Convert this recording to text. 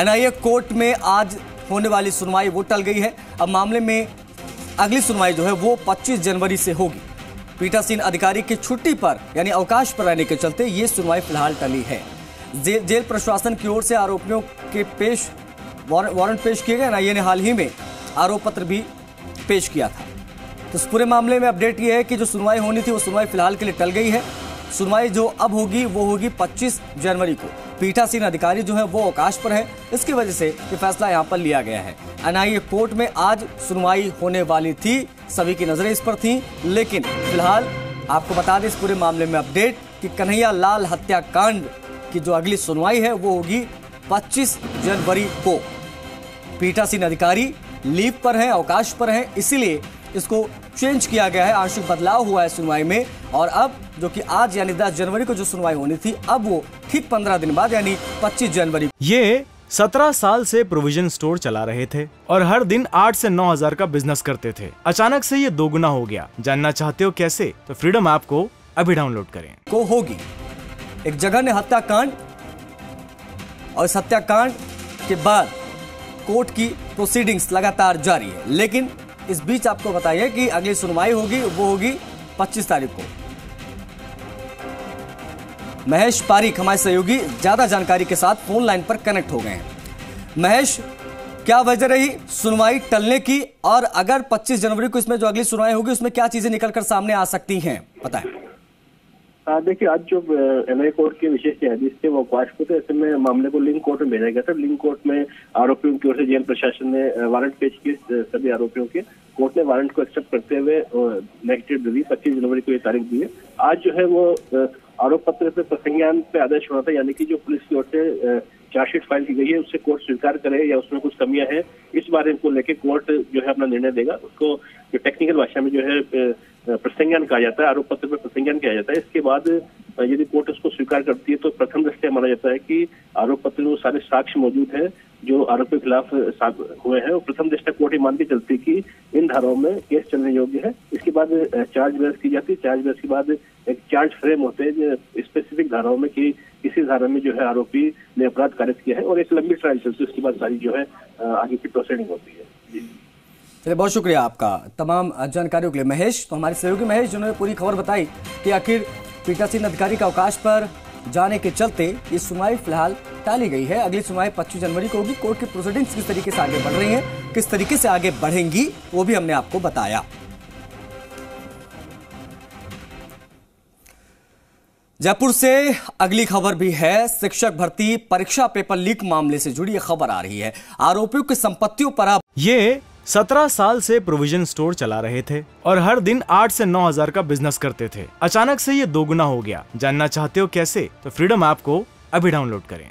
NIA court में आज होने वाली सुनवाई वो टल गई है। अब मामले में अगली सुनवाई जो है वो 25 जनवरी से होगी। पीठासीन अधिकारी की छुट्टी पर यानी अवकाश पर रहने के चलते ये सुनवाई फ़िलहाल टली है। जे, जेल प्रशासन की ओर से आरोपियों के पेश वारंट पेश किए गए। एनआईए ने हाल ही में आरोप पत्र भी पेश किया था। तो इस पूरे मामले में अपडेट ये है कि जो सुनवाई होनी थी वो सुनवाई फ़िलहाल के लिए टल गई है। सुनवाई जो अब होगी वो होगी 25 जनवरी को। पीठासीन अधिकारी जो है वो अवकाश पर है। इसकी वजह से ये फैसला यहाँ पर लिया गया है। एनआईए कोर्ट में आज सुनवाई होने वाली थी। सभी की नज़रें इस पर थी, लेकिन फ़िलहाल आपको बता दें इस पूरे मामले में अपडेट कि कन्हैया लाल हत्याकांड की जो अगली सुनवाई है, वो होगी 25 जनवरी को। पीठासीन अधिकारी लीव पर हैं, अवकाश पर हैं, इसीलिए इसको चेंज किया गया है। आंशिक बदलाव हुआ है सुनवाई में और अब जो कि आज यानी 10 जनवरी को जो सुनवाई होनी थी अब वो ठीक 15 दिन बाद यानी 25 जनवरी। ये सत्रह साल से प्रोविज़न स्टोर चला रहे थे और हर दिन आठ से नौ हज़ार का बिज़नेस करते थे। अचानक से ये दोगुना हो गया। जानना चाहते हो कैसे? तो फ्रीडम ऐप को अभी डाउनलोड करें। को होगी। एक जगह ने हत्याकांड और इस हत्याकांड के बाद कोर्ट की प्रोसीडिंग्स लगातार जारी है। लेकिन इस बीच आपको बताइए कि अगली सुनवाई होगी, वो होगी 25 तारीख को। महेश पारिक हमारे सहयोगी, ज़्यादा जानकारी के साथ फ़ोन लाइन पर कनेक्ट हो गए हैं। महेश, क्या वजह रही सुनवाई टलने की? और अगर 25 जनवरी को इसमें जो अगली सुनवाई होगी, उसमें क्या चीज़ें निकलकर सामने आ सकती हैं? बताएँ। देखिए, आज जो एनआई कोर्ट के विशेष न्यायाधीश थे, वो अवकाश को थे ऐसे में मामले को लिंक कोर्ट में भेजा गया था। लिंक कोर्ट में आरोपियों की ओर से जेल प्रशासन ने वारंट पेश किए सभी आरोपियों के। कोर्ट ने वारंट को एक्सेप्ट करते हुए नेगेटिव दी पच्चीस जनवरी को ये तारीख दी है। आज जो है वो आरोप पत्र पे प्रसंज्ञान पे आदेश होना था, यानी कि जो पुलिस की ओर से चार्जशीट फ़ाइल की गई है, उससे कोर्ट स्वीकार करे या उसमें कुछ कमियाँ हैं, इस बारे को लेकर कोर्ट जो है अपना निर्णय देगा। उसको जो टेक्निकल भाषा में जो है प्रसंज्ञान कहा जाता है, आरोप पत्र में प्रसंज्ञान किया जाता है। इसके बाद यदि कोर्ट उसको स्वीकार करती है तो प्रथम दृष्टया माना जाता है कि आरोप पत्र में सारे साक्ष्य मौजूद है, जो आरोपी के खिलाफ हुए हैं। और प्रथम दृष्टया कोर्ट मान मानती चलती कि इन धाराओं में केस चलने योग्य है। इसके बाद चार्ज बहस की जाती है। चार्ज बहस के बाद एक चार्ज फ्रेम होते हैं स्पेसिफिक धाराओं में कि इसी धारा में जो है आरोपी ने अपराध कारित किया है और एक लंबी ट्रायल चलती है। उसके बाद सारी जो है आगे की प्रोसीडिंग होती है। चलिए, बहुत शुक्रिया आपका। तमाम जानकारियों के लिए। महेश तो हमारे सहयोगी महेश, जिन्होंने पूरी खबर बताई कि आखिर पीठासीन अधिकारी का अवकाश पर जाने के चलते ये सुनवाई फ़िलहाल टाली गई है। अगली सुनवाई 25 जनवरी को होगी। कोर्ट की प्रोसीडिंग्स किस तरीके से आगे बढ़ रही हैं, किस तरीके से आगे बढ़ेंगी, वो भी हमने आपको बताया। जयपुर से अगली खबर भी है। शिक्षक भर्ती परीक्षा पेपर लीक मामले से जुड़ी खबर आ रही है। आरोपियों की संपत्तियों पर अब ये सत्रह साल से प्रोविज़न स्टोर चला रहे थे और हर दिन आठ से नौ हज़ार का बिज़नेस करते थे। अचानक से ये दोगुना हो गया। जानना चाहते हो कैसे? तो फ्रीडम ऐप को अभी डाउनलोड करें।